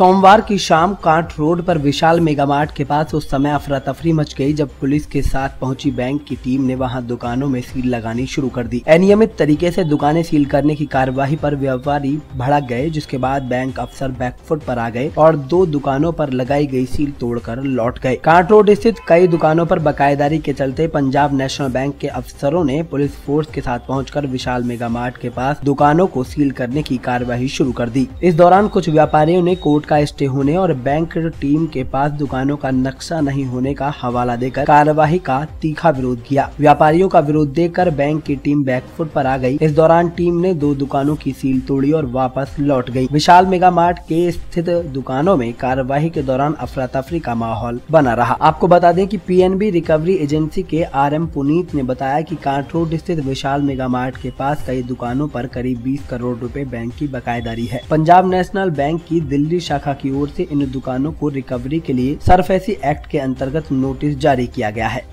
सोमवार की शाम कांट रोड पर विशाल मेगामार्ट के पास उस समय अफरा तफरी मच गई जब पुलिस के साथ पहुँची बैंक की टीम ने वहाँ दुकानों में सील लगानी शुरू कर दी। अनियमित तरीके से दुकानें सील करने की कार्यवाही पर व्यापारी भड़क गए, जिसके बाद बैंक अफसर बैकफुट पर आ गए और दो दुकानों पर लगाई गई सील तोड़कर लौट गए। कांट रोड स्थित कई दुकानों पर बकायेदारी के चलते पंजाब नेशनल बैंक के अफसरों ने पुलिस फोर्स के साथ पहुंचकर विशाल मेगा मार्ट के पास दुकानों को सील करने की कार्यवाही शुरू कर दी। इस दौरान कुछ व्यापारियों ने कोर्ट का स्टे होने और बैंक टीम के पास दुकानों का नक्शा नहीं होने का हवाला देकर कार्यवाही का तीखा विरोध किया। व्यापारियों का विरोध देकर बैंक की टीम बैकफुट पर आ गई। इस दौरान टीम ने दो दुकानों की सील तोड़ी और वापस लौट गई। विशाल मेगा मार्ट के स्थित दुकानों में कार्यवाही के दौरान अफरा तफरी का माहौल बना रहा। आपको बता दें कि पीएनबी रिकवरी एजेंसी के आरएम पुनीत ने बताया कि कांट रोड स्थित विशाल मेगा मार्ट के पास कई दुकानों पर करीब 20 करोड़ रुपए बैंक की बकायेदारी है। पंजाब नेशनल बैंक की दिल्ली शाखा की ओर से इन दुकानों को रिकवरी के लिए सरफेसी एक्ट के अंतर्गत नोटिस जारी किया गया है।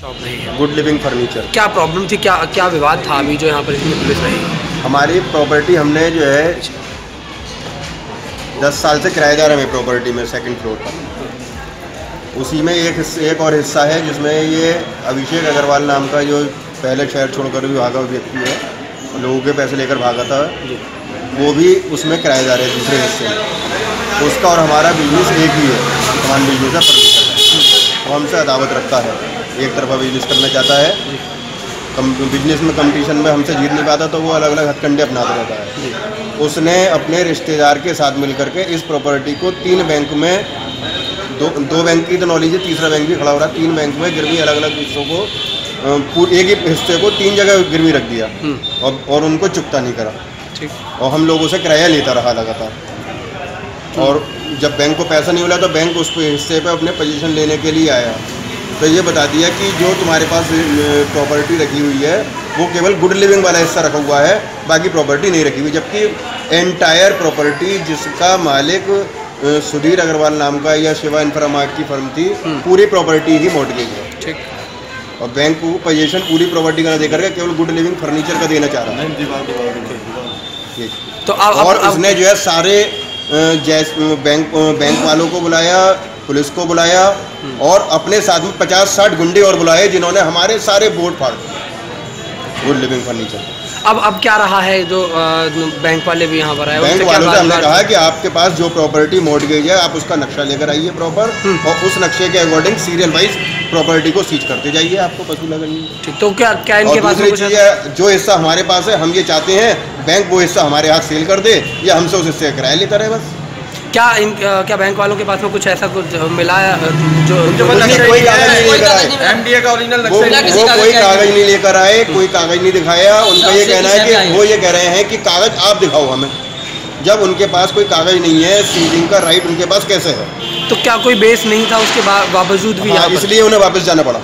शॉप नहीं है गुड लिविंग फर्नीचर क्या प्रॉब्लम थी? क्या क्या विवाद था अभी जो यहाँ पर इसमें पुलिस रही? हमारी प्रॉपर्टी हमने जो है दस साल से किराएदार हमें प्रॉपर्टी में सेकंड फ्लोर पर। उसी में एक हिस्सा एक और हिस्सा है जिसमें ये अभिषेक अग्रवाल नाम का जो पहले शहर छोड़कर भी भागा व्यक्ति है लोगों के पैसे लेकर भागा था। वो भी उसमें किराएदार है दूसरे हिस्से में। उसका और हमारा बिज़नेस एक ही है समान बिज़नेस है फर्नीचर का वो हमसे अदावत रखता है। एक तरफा बिज़नेस करना चाहता है कम बिज़नेस में कंपटीशन में हमसे जीत नहीं पाता तो वो अलग अलग हथकंडे अपनाता रहता है। उसने अपने रिश्तेदार के साथ मिल करके इस प्रॉपर्टी को तीन बैंक में दो दो बैंक की तो नॉलेज है तीसरा बैंक भी खड़ा हो रहा है तीन बैंक में गिरवी अलग अलग हिस्सों को एक ही हिस्से को तीन जगह गिरवी रख दिया। और, और उनको चुकता नहीं करा। ठीक। और हम लोगों से किराया लेता रहा लगातार। और जब बैंक को पैसा नहीं मिला तो बैंक उस हिस्से पर अपने पोजीशन लेने के लिए आया। तो ये बता दिया कि जो तुम्हारे पास प्रॉपर्टी रखी हुई है वो केवल गुड लिविंग वाला हिस्सा रखा हुआ है बाकी प्रॉपर्टी नहीं रखी हुई जबकि एंटायर प्रॉपर्टी जिसका मालिक सुधीर अग्रवाल नाम का या शिवा इंफ्रामार्ट की फर्म थी पूरी प्रॉपर्टी ही मॉडगेज है। ठीक। और बैंक को पोजीशन पूरी प्रॉपर्टी का ना देकर के केवल गुड लिविंग फर्नीचर का देना चाह रहा है। ठीक। तो अब और अब- उसने जो है सारे जैस बैंक बैंक वालों को बुलाया पुलिस को बुलाया और अपने साथ में पचास साठ गुंडे और बुलाए जिन्होंने हमारे सारे बोर्ड फाड़ दिए। Good living furniture. अब अब क्या रहा है जो बैंक वाले भी यहाँ पर आए? बैंक वालों से हमने कहा कि आपके पास जो प्रॉपर्टी मॉडगेज है आप उसका नक्शा लेकर आइए प्रॉपर और उस नक्शे के अकॉर्डिंग सीरियल वाइज प्रॉपर्टी को सीज करते जाइए आपको वसूला करेंगे ठीक तो क्या क्या इनके पास दूसरी चीज़ है जो हिस्सा हमारे पास है हम ये चाहते हैं बैंक वो हिस्सा हमारे हाथ सेल कर दे या हमसे उस हिस्से किराया लेता रहे बस। क्या इन क्या बैंक वालों के पास में कुछ ऐसा कुछ मिला है, जो कोई कागज़ नहीं लेकर आए। एमडीए का ओरिजिनल वो वो कोई कागज़ नहीं लेकर आए कोई कागज़ नहीं दिखाया उनका ये कहना है कि वो ये कह रहे हैं कि कागज़ आप दिखाओ हमें। जब उनके पास कोई कागज़ नहीं है सीजिंग का राइट उनके पास कैसे है? तो क्या कोई बेस नहीं था उसके बावजूद भी हाँ, इसलिए उन्हें वापस जाना पड़ा।